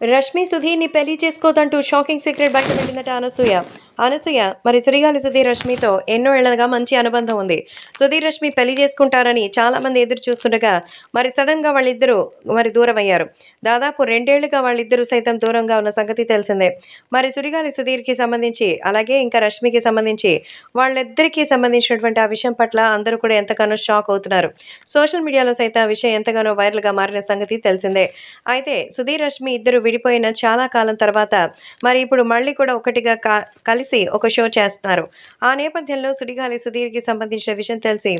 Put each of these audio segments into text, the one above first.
రష్మి సుధీర్ని పెళ్ళి చేసుకోదంటూ shocking secret బయట పెట్టిందట అనసూయ. అనసూయ మరి సుడిగాలి సుధీర్ రష్మితో ఎన్నో ఏళ్ళగా మంచి అనుబంధం ఉంది. సుధీర్ రష్మి పెళ్ళి చేసుకుంటారని చాలా మంది ఎదురు చూస్తుండగా మరి సడన్గా వాళ్ళిద్దరూ మరి దూరం అయ్యారు దాదాపు రెండేళ్ళుగా వాళ్ళిద్దరూ సైతం దూరంగా ఉన్న సంగతి తెలిసిందే. మరి సుడిగాలి సుధీర్కి సంబంధించి అలాగే ఇంకా రష్మికి సంబంధించి వాళ్ళిద్దరికీ సంబంధించినటువంటి ఆ విషయం పట్ల అందరూ కూడా ఎంతగానో షాక్ అవుతున్నారు. సోషల్ మీడియాలో సైతం ఆ విషయం ఎంతగానో వైరల్గా మారిన సంగతి తెలిసిందే. అయితే సుధీర్ రష్మి ఇద్దరు విడిపోయిన చాలా కాలం తర్వాత మరి ఇప్పుడు మళ్ళీ కూడా ఒకటిగా కలిసి కలిసి ఒక షో చేస్తున్నారు. ఆ నేపథ్యంలో సుడిగాలి సుధీర్కి సంబంధించిన విషయం తెలిసి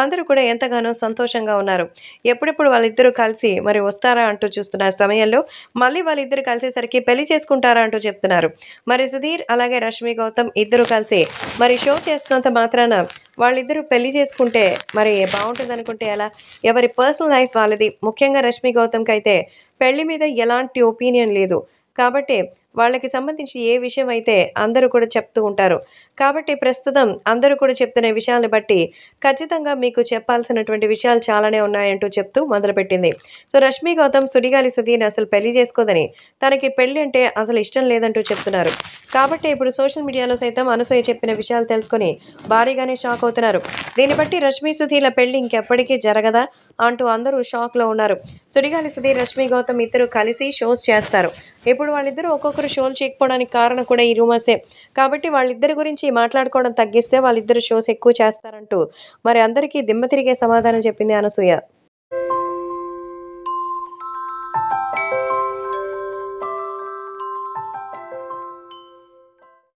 అందరూ కూడా ఎంతగానో సంతోషంగా ఉన్నారు. ఎప్పుడెప్పుడు వాళ్ళిద్దరూ కలిసి మరి వస్తారా అంటూ చూస్తున్న సమయంలో మళ్ళీ వాళ్ళిద్దరు కలిసేసరికి పెళ్ళి చేసుకుంటారా అంటూ చెప్తున్నారు. మరి సుధీర్ అలాగే రష్మి గౌతమ్ ఇద్దరు కలిసి మరి షో చేస్తున్నంత మాత్రాన వాళ్ళిద్దరూ పెళ్ళి చేసుకుంటే మరి బాగుంటుంది అనుకుంటే ఎలా? ఎవరి పర్సనల్ లైఫ్ వాళ్ళది. ముఖ్యంగా రష్మి గౌతమ్కి అయితే పెళ్ళి మీద ఎలాంటి ఒపీనియన్ లేదు. కాబట్టి వాళ్ళకి సంబంధించి ఏ విషయం అయితే అందరూ కూడా చెప్తూ ఉంటారు. కాబట్టి ప్రస్తుతం అందరూ కూడా చెప్తున్న విషయాలను బట్టి ఖచ్చితంగా మీకు చెప్పాల్సినటువంటి విషయాలు చాలానే ఉన్నాయంటూ చెప్తూ మొదలుపెట్టింది. సో రష్మి గౌతమ్ సుడిగాలి సుధీర్ అసలు పెళ్ళి చేసుకోదని తనకి పెళ్ళి అంటే అసలు ఇష్టం లేదంటూ చెప్తున్నారు. కాబట్టి ఇప్పుడు సోషల్ మీడియాలో సైతం అనసూయ చెప్పిన విషయాలు తెలుసుకొని భారీగానే షాక్ అవుతున్నారు. దీన్ని బట్టి రష్మి సుధీర్ల పెళ్ళి ఇంకెప్పటికీ జరగదా అంటూ అందరూ షాక్లో ఉన్నారు. సుడిగాలి సుధీర్ రష్మి గౌతమ్ ఇద్దరు కలిసి షోస్ చేస్తారు. ఇప్పుడు వాళ్ళిద్దరూ ఒక్కొక్కరు షోలు చేయకపోవడానికి కారణం కూడా ఈ రూమర్సే. కాబట్టి వాళ్ళిద్దరి గురించి మాట్లాడుకోవడం తగ్గిస్తే వాళ్ళిద్దరు షోస్ ఎక్కువ చేస్తారంటూ మరి అందరికీ దిమ్మ తిరిగే సమాధానం చెప్పింది అనసూయ.